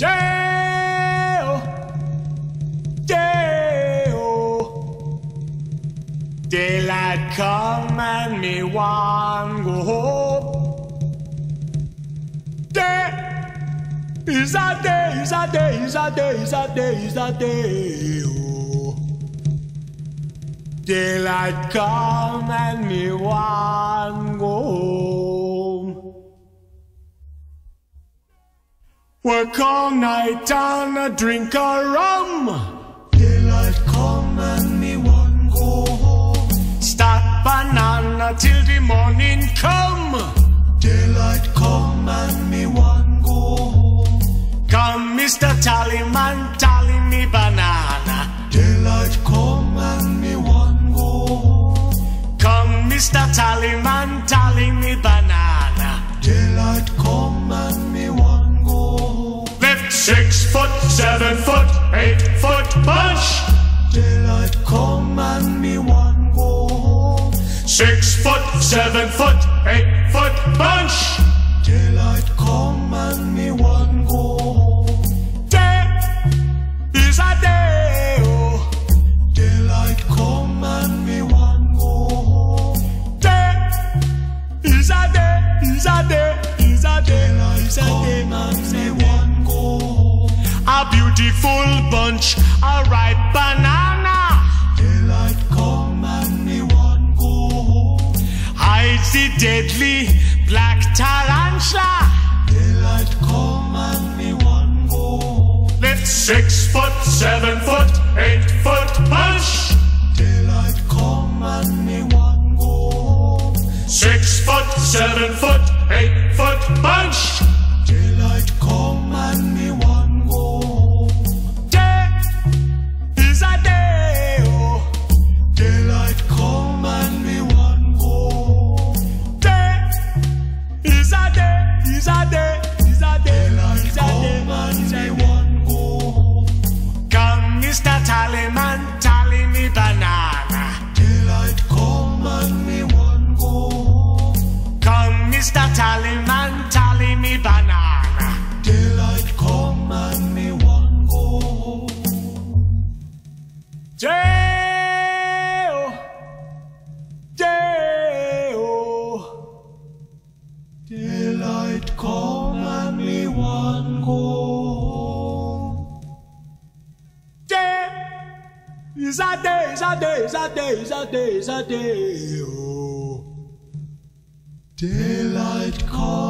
Day-o, day-o. Daylight come and me want go home. Day is a day, is a day, is a day, is a day, is a day. Oh. Daylight come and me want go home. Work all night and a drink a rum. Daylight come and me one go home. Stack banana till the morning come. Daylight come and me one go home. Come, Mr. Tallyman, tally me banana. Come and me one go home. Six foot, seven foot, eight foot punch. Daylight come and me one go home. Day is a day. Oh. Daylight come and me one go home. Day is a day, is a day, is a day, Daylight is a day, come and me day. one go home. A beautiful bunch, a ripe banana. Hides the deadly black tarantula. Daylight come and me one go. Lift six foot, seven foot, eight foot punch. Daylight come and me one go. Six foot, seven foot, eight foot punch. Daylight come Mr. Tallyman, tally me banana. Daylight come and me one go. Come, Mr. Tallyman, tally me banana. Daylight come and me one go. Day-o, day-o. Daylight come and me one go is a day, is a. Oh. Daylight come and me one